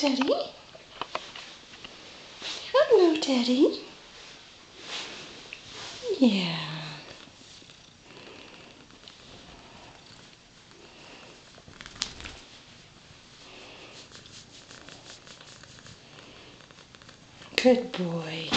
Teddy. Hello, Teddy. Yeah. Good boy.